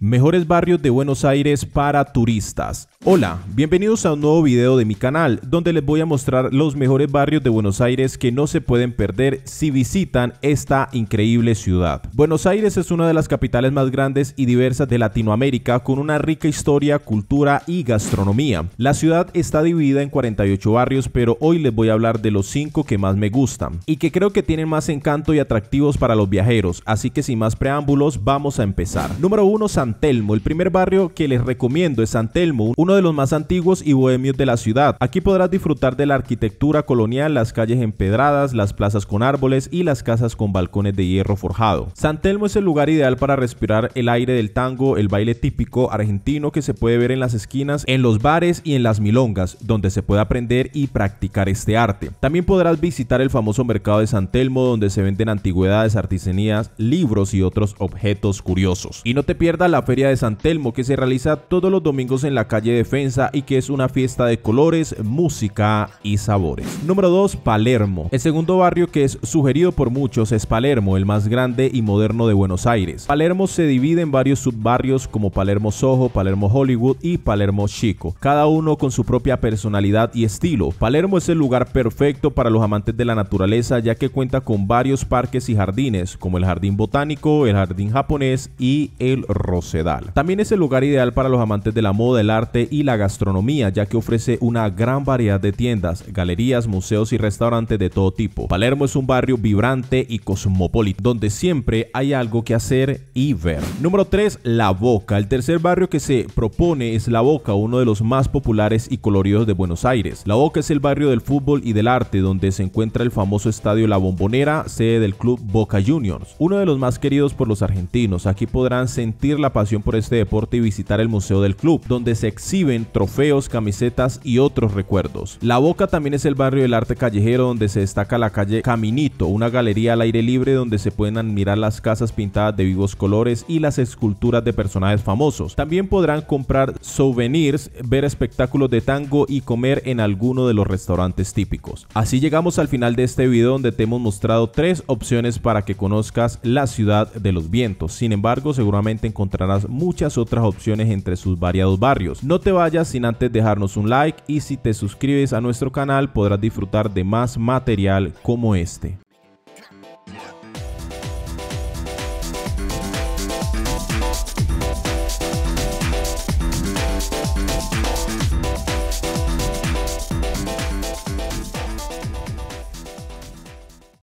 Mejores barrios de Buenos Aires para turistas. Hola, bienvenidos a un nuevo video de mi canal donde les voy a mostrar los mejores barrios de Buenos Aires que no se pueden perder si visitan esta increíble ciudad. Buenos Aires es una de las capitales más grandes y diversas de Latinoamérica con una rica historia, cultura y gastronomía. La ciudad está dividida en 48 barrios pero hoy les voy a hablar de los 5 que más me gustan y que creo que tienen más encanto y atractivos para los viajeros, así que sin más preámbulos vamos a empezar. Número 1 San Telmo, el primer barrio que les recomiendo es San Telmo, uno de los más antiguos y bohemios de la ciudad. Aquí podrás disfrutar de la arquitectura colonial, las calles empedradas, las plazas con árboles y las casas con balcones de hierro forjado. San Telmo es el lugar ideal para respirar el aire del tango, el baile típico argentino que se puede ver en las esquinas, en los bares y en las milongas, donde se puede aprender y practicar este arte. También podrás visitar el famoso mercado de San Telmo, donde se venden antigüedades, artesanías, libros y otros objetos curiosos. Y no te pierdas la Feria de San Telmo, que se realiza todos los domingos en la calle Defensa y que es una fiesta de colores, música y sabores. Número 2, Palermo. El segundo barrio que es sugerido por muchos es Palermo, el más grande y moderno de Buenos Aires. Palermo se divide en varios subbarrios como Palermo Soho, Palermo Hollywood y Palermo Chico, cada uno con su propia personalidad y estilo. Palermo es el lugar perfecto para los amantes de la naturaleza ya que cuenta con varios parques y jardines como el Jardín Botánico, el Jardín Japonés y el También es el lugar ideal para los amantes de la moda, el arte y la gastronomía, ya que ofrece una gran variedad de tiendas, galerías, museos y restaurantes de todo tipo. Palermo es un barrio vibrante y cosmopolita, donde siempre hay algo que hacer y ver. Número 3, La Boca. El tercer barrio que se propone es La Boca, uno de los más populares y coloridos de Buenos Aires. La Boca es el barrio del fútbol y del arte, donde se encuentra el famoso estadio La Bombonera, sede del club Boca Juniors, uno de los más queridos por los argentinos. Aquí podrán sentir la pasión por este deporte y visitar el museo del club, donde se exhiben trofeos, camisetas y otros recuerdos. La Boca también es el barrio del arte callejero donde se destaca la calle Caminito, una galería al aire libre donde se pueden admirar las casas pintadas de vivos colores y las esculturas de personajes famosos. También podrán comprar souvenirs, ver espectáculos de tango y comer en alguno de los restaurantes típicos. Así llegamos al final de este video donde te hemos mostrado tres opciones para que conozcas la ciudad de los vientos. Sin embargo, seguramente muchas otras opciones entre sus variados barrios. No te vayas sin antes dejarnos un like y si te suscribes a nuestro canal podrás disfrutar de más material como este.